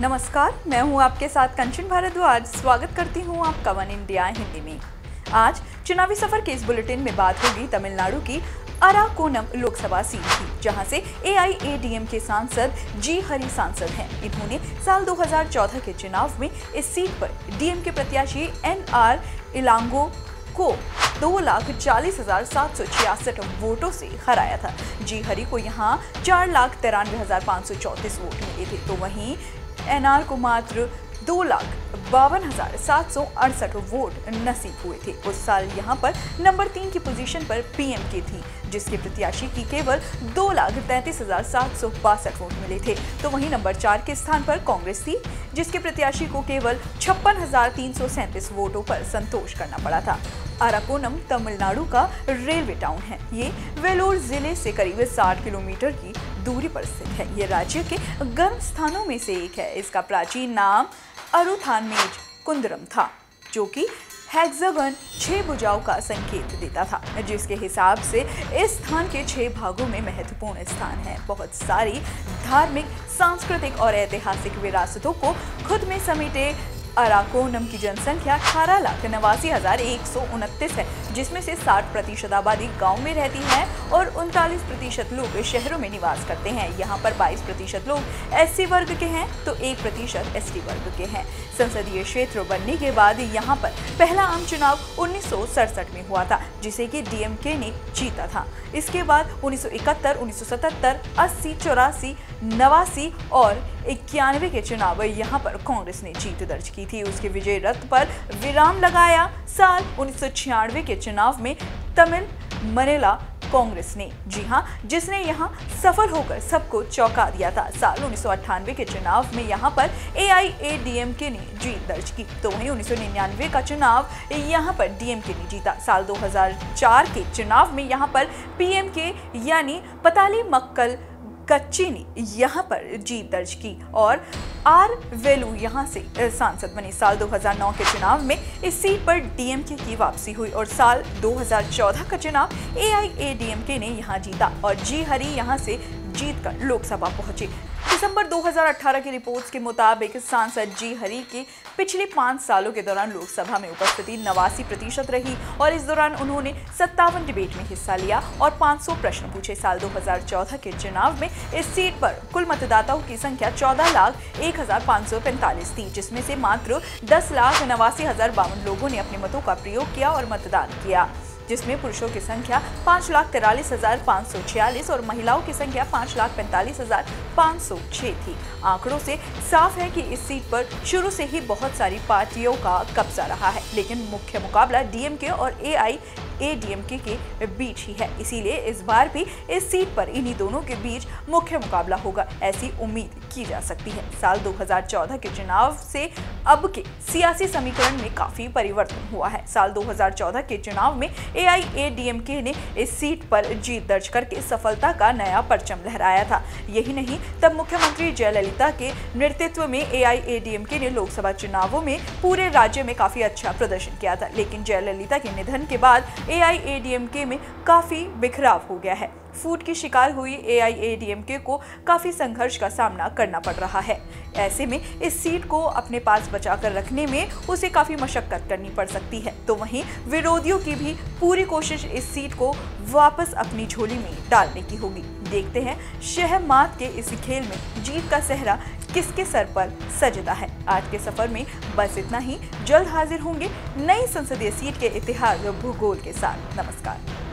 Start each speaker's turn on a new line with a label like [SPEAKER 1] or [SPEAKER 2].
[SPEAKER 1] नमस्कार, मैं हूँ आपके साथ कंचन भारद्वाज। स्वागत करती हूँ आपका वन इंडिया हिंदी में। आज चुनावी सफ़र के इस बुलेटिन में बात होगी तमिलनाडु की अराकोनम लोकसभा सीट की, जहाँ से एआईएडीएम के सांसद, जी हरी सांसद हैं। इन्होंने साल 2014 के चुनाव में इस सीट पर डीएम के प्रत्याशी एन आर इलांगो को दो लाख चालीस हज़ार सात सौ छियासठ वोटों से हराया था। जी हरी को यहाँ चार लाख तिरानवे हज़ार पाँच सौ चौंतीस वोट मिले थे तो वहीं एनआर को मात्र दो लाख। बावन वोट नसीब हुए थे। उस साल यहाँ पर नंबर तीन की पोजीशन पर पीएम की थी, जिसके प्रत्याशी की केवल दो लाख तैंतीस हज़ार सात सौ बासठ वोट मिले थे। तो वहीं नंबर चार के स्थान पर कांग्रेस थी, जिसके प्रत्याशी को केवल छप्पन हज़ार तीन सौ सैंतीस वोटों पर संतोष करना पड़ा था। अराकोनम तमिलनाडु का रेलवे टाउन है। ये वेलोर ज़िले से करीब 60 किलोमीटर की दूरी पर स्थित है। ये राज्य के गर्म स्थानों में से एक है। इसका प्राचीन नाम अरुथानमेज कुंदरम था, जो कि हेक्सागन छह भुजाओं का संकेत देता था, जिसके हिसाब से इस स्थान के छह भागों में महत्वपूर्ण स्थान है। बहुत सारी धार्मिक, सांस्कृतिक और ऐतिहासिक विरासतों को खुद में समेटे अराकोनम की जनसंख्या अठारह लाख नवासी हज़ार एक सौ उनतीस है, जिसमें से 60 प्रतिशत आबादी गाँव में रहती है और उनतालीस प्रतिशत लोग शहरों में निवास करते हैं। यहाँ पर 22 प्रतिशत लोग एस वर्ग के हैं तो एक प्रतिशत एस वर्ग के हैं। संसदीय क्षेत्र बनने के बाद यहाँ पर पहला आम चुनाव उन्नीस सौ सड़सठ में हुआ था, जिसे कि डीएमके ने जीता था। इसके बाद उन्नीस सौ इकहत्तर, उन्नीस सौ सतहत्तर, अस्सी, चौरासी, नवासी और इक्यानवे के चुनाव यहाँ पर कांग्रेस ने जीत दर्ज की थी उसके विजय रथ पर विराम लगाया। साल उन्नीस के चुनाव में तमिल मनेला कांग्रेस ने। जी हाँ जिसने यहाँ सफल होकर सबको चौंका दिया था। साल उन्नीस के चुनाव में यहाँ पर एआईएडीएमके ने जीत दर्ज की। तो वहीं उन्नीस का चुनाव यहाँ पर डीएमके ने जीता। साल 2004 के चुनाव में यहाँ पर पीएमके यानी पताली मक्कल कच्ची ने यहाँ पर जीत दर्ज की और आर वेलू यहाँ से सांसद बनी साल 2009 के चुनाव में। इस सीट पर डीएमके की वापसी हुई और साल 2014 का चुनाव एआईएडीएमके ने यहाँ जीता और जी हरी यहाँ से जीत कर लोकसभा पहुँचे। दिसंबर 2018 की रिपोर्ट्स के मुताबिक सांसद जी हरी की पिछले पाँच सालों के दौरान लोकसभा में उपस्थिति नवासी प्रतिशत रही और इस दौरान उन्होंने सत्तावन डिबेट में हिस्सा लिया और 500 प्रश्न पूछे। साल 2014 के चुनाव में इस सीट पर कुल मतदाताओं की संख्या चौदह लाख एक हज़ार पाँच सौ पैंतालीस थी, जिसमें से मात्र दस लाख नवासी लोगों ने अपने मतों का प्रयोग किया और मतदान किया। जिसमें पुरुषों की संख्या पाँच लाख तिरालीस हज़ार पाँच सौ छियालीस और महिलाओं की संख्या पाँच लाख पैंतालीस हज़ार पाँच सौ छह थी। आंकड़ों से साफ़ है कि इस सीट पर शुरू से ही बहुत सारी पार्टियों का कब्जा रहा है। लेकिन मुख्य मुकाबला डीएमके और एआई एडीएमके के बीच ही है। इसीलिए इस बार भी इस सीट पर इन्हीं दोनों के बीच मुख्य मुकाबला होगा, ऐसी उम्मीद की जा सकती है। साल 2014 के चुनाव से अब के सियासी समीकरण में काफ़ी परिवर्तन हुआ है। साल 2014 के चुनाव में एआईएडीएमके ने इस सीट पर जीत दर्ज करके सफलता का नया परचम लहराया था। यही नहीं, तब मुख्यमंत्री जयललिता के नेतृत्व में एआईएडीएमके ने लोकसभा चुनावों में पूरे राज्य में काफ़ी अच्छा प्रदर्शन किया था। लेकिन जयललिता के निधन के बाद एआईएडीएमके में काफ़ी बिखराव हो गया है। फूट की शिकार हुई एआईएडीएमके को काफ़ी संघर्ष का सामना करना पड़ रहा है। ऐसे में इस सीट को अपने पास बचाकर रखने में उसे काफ़ी मशक्कत करनी पड़ सकती है। तो वहीं विरोधियों की भी पूरी कोशिश इस सीट को वापस अपनी झोली में डालने की होगी। देखते हैं शहमात के इस खेल में जीत का सहरा किसके सर पर सजदा है। आज के सफ़र में बस इतना ही। जल्द हाजिर होंगे नई संसदीय सीट के इतिहास भूगोल के साथ। नमस्कार।